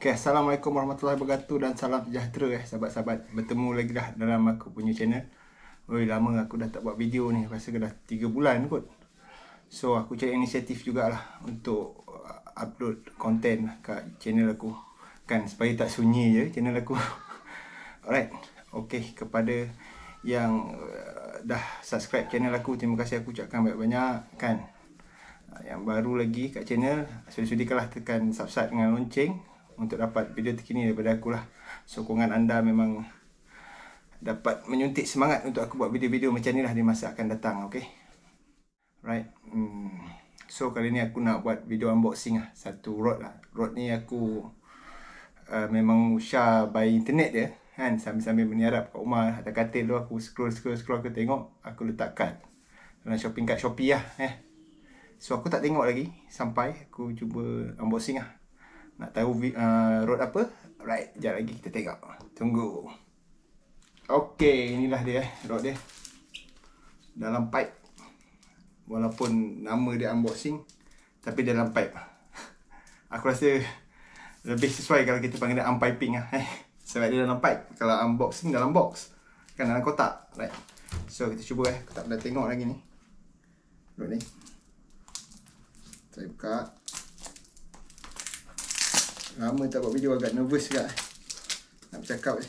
Okay, Assalamualaikum warahmatullahi wabarakatuh dan salam sejahtera eh sahabat-sahabat. Bertemu lagi dah dalam aku punya channel. Oi, lama aku dah tak buat video ni. Rasa dah 3 bulan kot. So, aku cari inisiatif jugalah untuk uh, upload konten kat channel aku. Kan, supaya tak sunyi je channel aku. Alright. Okay, kepada yang uh, dah subscribe channel aku, terima kasih aku ucapkan banyak-banyak kan. Uh, yang baru lagi kat channel, sudi-sudikanlah tekan subscribe dengan lonceng untuk dapat video terkini daripada aku lah. Sokongan anda memang dapat menyuntik semangat untuk aku buat video-video macam ni lah di masa akan datang, okay? Right. Hmm. So kali ni aku nak buat video unboxing lah. Satu rod lah. Rod ni aku uh, memang share by internet je. Kan? Sambil-sambil meniarap kat rumah. Atas katil tu aku scroll-scroll-scroll aku tengok. Aku letak kad. Dalam shopping kat Shopee lah. Eh. So aku tak tengok lagi. Sampai aku cuba unboxing lah. Nak tahu uh, road apa? Right, sekejap lagi kita tengok. Tunggu. Okay, inilah dia road dia. Dalam pipe. Walaupun nama dia unboxing, tapi dalam pipe. Aku rasa lebih sesuai kalau kita panggil dia unpiping lah. Eh. Sebab dia dalam pipe. Kalau unboxing dalam box. Kan dalam kotak. Right. So, kita cuba eh. Aku tak pernah tengok lagi ni. Road ni. Saya buka. Lama tak buat video agak nervous juga. Nak bercakap tu.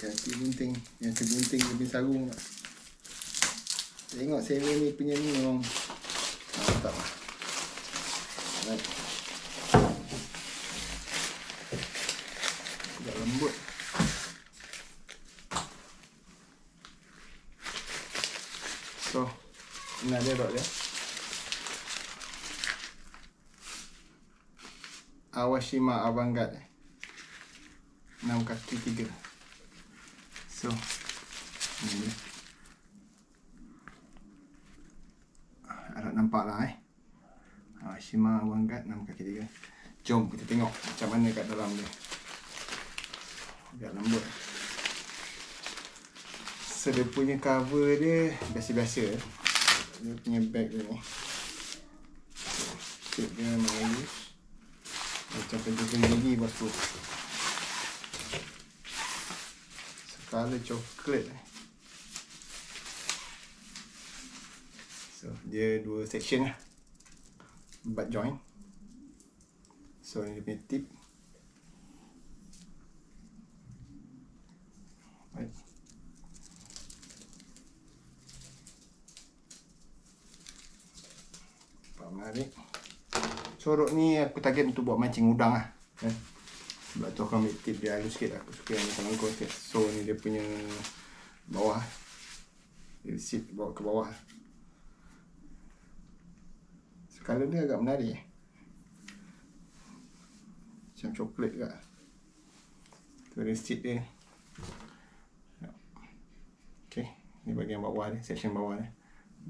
Hati-hati gunting. Yang tergunting lebih sarung. Tengok seven ni punya ni memang mantap lah. Right. Agak lembut. So, ini ada dot dia. Awashima Avantgarde. 6 kaki 3. So, ini dia. Harap nampak lah eh. Awashima Avantgarde 6 kaki 3. Jom kita tengok macam mana kat dalam dia. Agak lembut. So dia punya cover dia biasa-biasa. Dia punya bag dia ni. Shape dia memang macam penting lagi bos tu. Sekala coklat. So dia dua section lah. Butt joint. So ni dia punya tip. Right. Marik. Sorok ni aku target untuk buat mancing udang lah eh. Sebab tu aku ambil tip dia halus sikit Aku suka yang macam langkau sikit. So ni dia punya bawah. Dia sit bawa ke bawah. So colour dia agak menarik eh. Macam coklat juga. Tu dia sit dia. Okay Ni bahagian bawah dia Section bawah dia.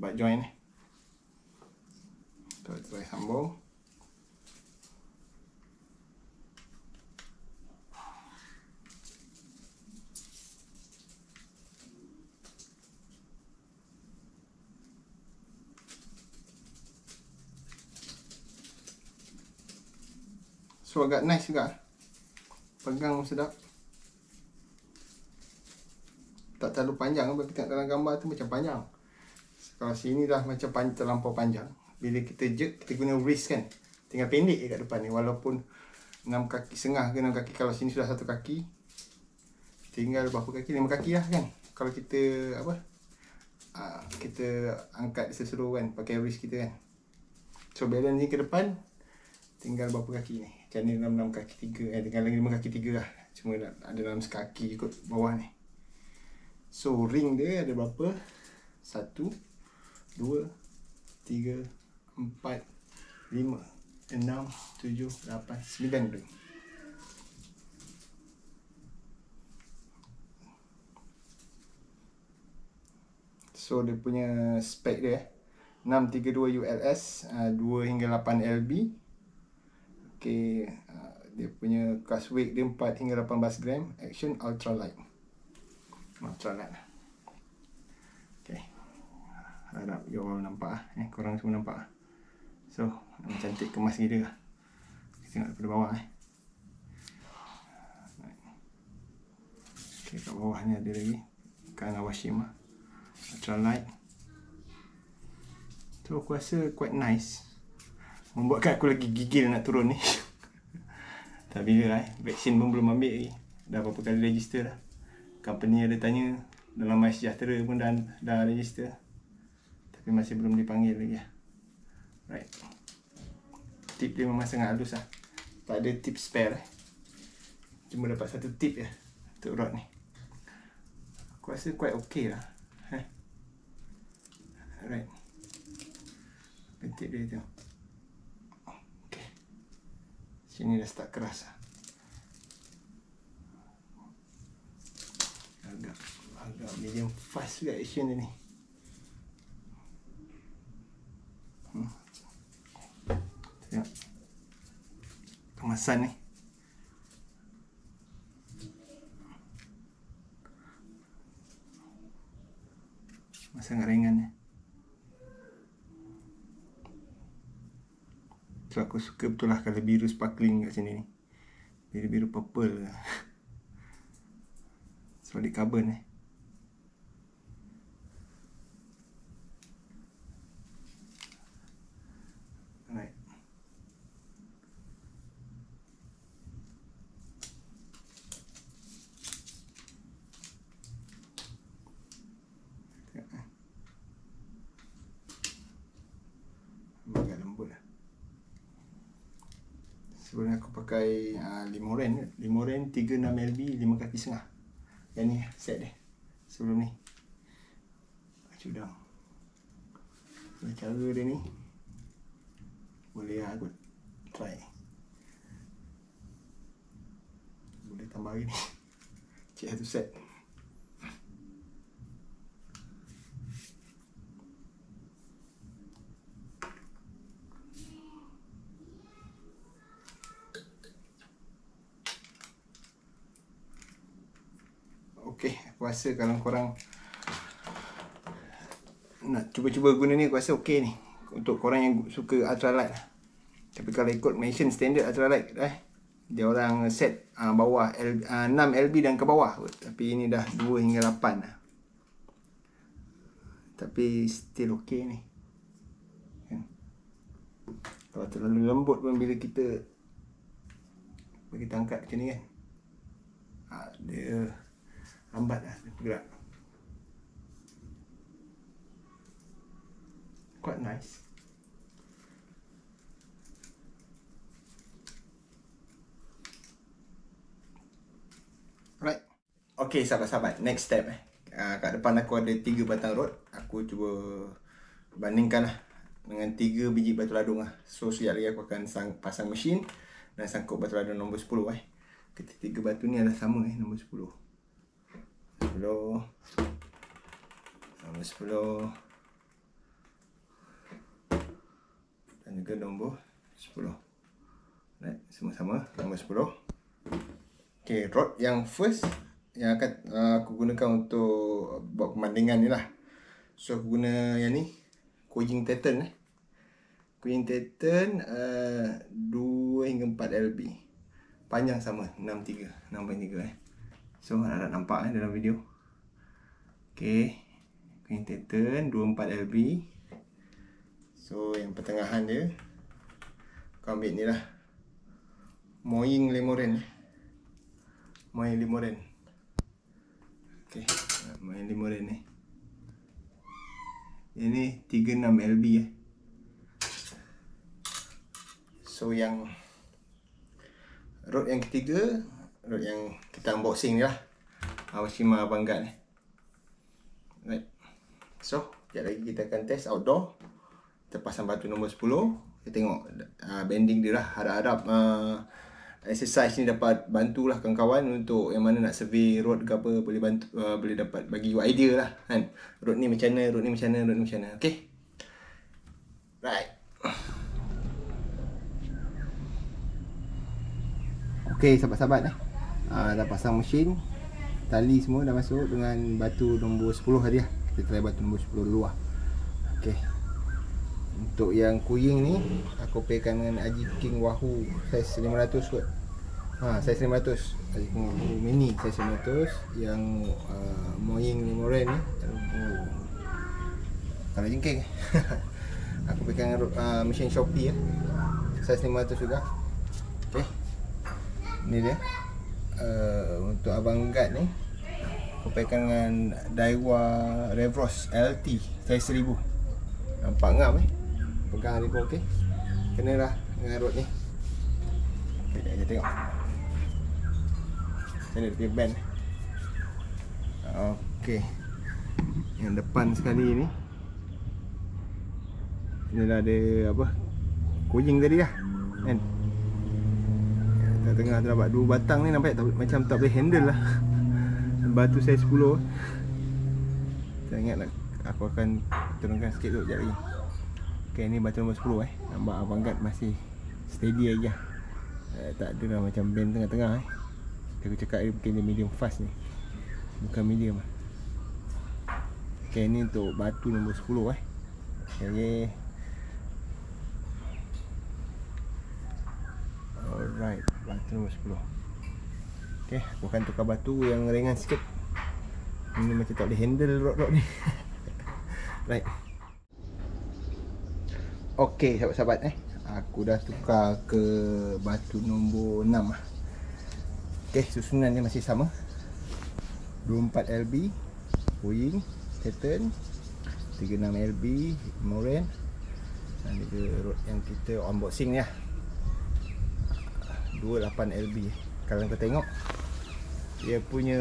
Butt joint ni Try sambung. So agak nice juga. Pegang sedap. Tak terlalu panjang. Bila kita tengok dalam gambar tu macam panjang. Kalau sini dah macam panjang, terlampau panjang Bila kita jerk kita guna wrist kan Tinggal pendek je kat depan ni. Walaupun 6 kaki sengah ke 6 kaki Kalau sini sudah satu kaki Tinggal berapa kaki? 5 kaki lah kan. Kalau kita apa uh, Kita angkat seseruan Pakai wrist kita kan. So balance ni ke depan Tinggal berapa kaki ni? Macam ni dalam 6 kaki 3 Eh tinggal lagi 5 kaki 3 lah. Cuma ada dalam sekaki ikut bawah ni. So ring dia ada berapa? 1 2 3 4 5 6 7 8 9 ring So dia punya spek dia 632 ULS uh, 2 hingga 8 LB Okay, uh, dia punya cast weight dia 4 hingga 18 gram action ultra light ultra light okay. Harap you all nampak eh korang semua nampak so cantik kemas gila lah kita tengok daripada bawah eh okay kat bawah ni ada lagi Kanawashima ultra light so aku rasa quite nice membuatkan aku lagi gigil nak turun ni Tak bila lah eh. Vaksin pun belum ambil lagi. Dah berapa kali register dah. Company ada tanya. Dalam My Sejahtera pun dah, dah register. Tapi masih belum dipanggil lagi lah. Right. Tip dia memang sangat halus lah. Tak ada tip spare eh. Cuma dapat satu tip je. Untuk rod ni. Aku rasa quite okay lah. Eh. Right. Tip dia tengok. Sini dah start keras lah. Agak, agak medium fast juga action dia ni. Hmm. Tengok. Kemasan ni. Sangat ringan ni. So aku suka betul lah kalau biru sparkling kat sini ni Biru-biru purple Solid carbon eh Right Sebelum aku pakai uh, Limoren Limoren 36LB 5 kaki setengah. Yang ni set dia Sebelum ni. Cudang. So, Cara dia ni Boleh lah kot Try. Boleh tambah lagi ni. Cik satu set Okay, rasa kalau korang nak cuba-cuba guna ni, aku rasa okay ni. Untuk korang yang suka ultralight. Tapi kalau ikut mention standard ultralight eh, dia orang set uh, bawah L, uh, 6 LB dan ke bawah. Tapi ini dah 2 hingga 8 lah. Tapi still okay ni. Kan? Kalau terlalu lembut pun bila kita bagi angkat macam ni kan. Uh, dia lambat lah dia bergerak. Quite nice. Right. Okay sahabat-sahabat. Next step eh. Uh, kat depan aku ada tiga batang rod. Aku cuba bandingkan lah dengan tiga biji batu ladung lah. So sekejap lagi aku akan sang, pasang mesin dan sangkut batu ladung nombor 10 eh. Ketiga batu ni adalah sama eh nombor 10 sepuluh. Nombor sepuluh. Dan juga nombor sepuluh. Right, sama-sama. Nombor sepuluh. Okay, rod yang first Yang akan uh, aku gunakan untuk Buat pemandangan ni lah. So aku guna yang ni Kojing Titan eh. Kojing Titan uh, 2 hingga 4 LB Panjang sama 6.3 6.3 eh So harap nampak eh, dalam video. Okay. Queen Titan 24 LB So yang pertengahan dia Kau ambil ni lah. Moing Limoren Moing Limoren Okay. Moing Limoren ni. Ini 36 LB eh. So yang Rod yang ketiga Rod yang kita unboxing ni lah. Awashima Vanguard ni. Right. So, sekejap lagi kita akan test outdoor. Kita pasang batu nombor 10 Kita tengok uh, bending dia lah. Harap-harap uh, exercise ni dapat bantulah kawan-kawan Untuk yang mana nak survey road ke apa Boleh bantu uh, boleh dapat bagi you idea lah kan. Road ni macam mana, road ni macam mana, road ni macam mana. Okay? Right. Okey sahabat-sahabat eh. Uh, dah pasang mesin. Tali semua dah masuk dengan batu nombor 10 tadi lah. Kita try batu nombor 10 dulu lah. Okey. Untuk yang kuying ni aku pairkan dengan Aji King Wahoo saiz 500 kot. Ha, saiz 500. Aji King Wahoo mini saiz 500 yang uh, Moying ni Moren ni. Oh. Kalau jengking. aku pairkan uh, mesin Shopee ya. Saiz 500 juga. Okey. Ni dia uh, untuk abang guard ni aku pakai dengan Daiwa Revros LT saiz 1000 nampak ngam eh? Pegang ni pun okey? Kena lah dengan rod ni. Okey kita tengok. Sini dia band okey. Yang depan sekali ni ni dah ada apa kuning tadi lah kan tengah tu nampak dua batang ni nampak tak, macam tak boleh handle lah. Batu saya 10 Saya ingat nak aku akan turunkan sikit tu sekejap lagi. Ok ni batu nombor 10 eh. Nampak abang guard masih steady lagi lah eh, Tak ada lah macam bend tengah-tengah eh. Aku cakap dia mungkin dia medium fast ni. Bukan medium lah. Ok ni untuk batu nombor 10 eh. Ok Batu nombor 10 Okay, aku akan tukar batu yang ringan sikit. Ini macam tak boleh handle rod-rod ni. Right. Okay, sahabat-sahabat eh. Aku dah tukar ke batu nombor 6 lah Okay, susunan dia masih sama. 24 LB Boeing, Saturn 36 LB, Moran. Dan juga rod yang kita unboxing ni lah 28 LB kalau kau tengok dia punya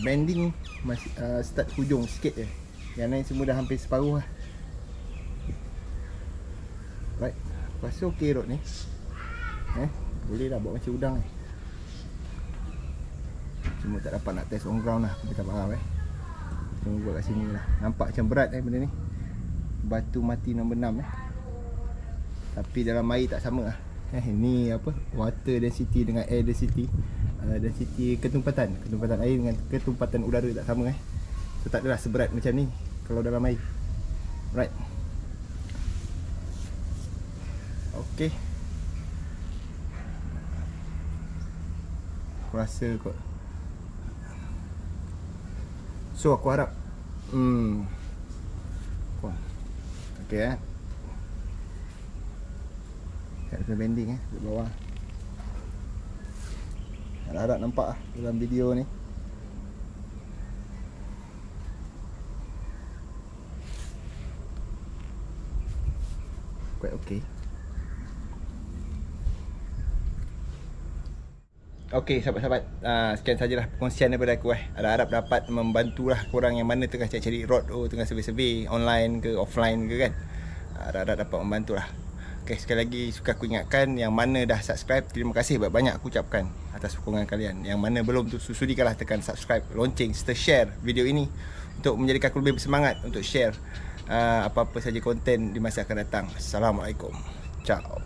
bending masih uh, start hujung sikit je. Yang lain semua dah hampir separuh lah. Right rasa ok rod ni. Eh boleh lah buat macam udang ni. Cuma tak dapat nak test on ground lah aku tak faham eh. Cuma buat kat sini lah. Nampak macam berat eh benda ni. Batu mati nombor 6 eh. Tapi dalam air tak sama lah eh ni apa? Water density dengan air density. Uh, density ketumpatan. Ketumpatan air dengan ketumpatan udara tak sama eh. So tak adalah seberat macam ni kalau dalam air. Right. Okey. Aku rasa kot. So aku harap hmm. Okey eh Depan bending eh, di bawah. Harap-harap nampak lah dalam video ni. Quite okay. Okey sahabat-sahabat uh, Sekian sajalah perkongsian daripada aku eh Harap-harap dapat membantulah korang yang mana tengah cari-cari rod oh, Tengah survey-survey online ke offline ke kan Harap-harap dapat membantulah Okay, sekali lagi suka aku ingatkan yang mana dah subscribe terima kasih banyak-banyak aku ucapkan atas sokongan kalian. Yang mana belum tu susudikanlah tekan subscribe, lonceng serta share video ini untuk menjadikan aku lebih bersemangat untuk share uh, apa-apa saja konten di masa akan datang. Assalamualaikum. Ciao.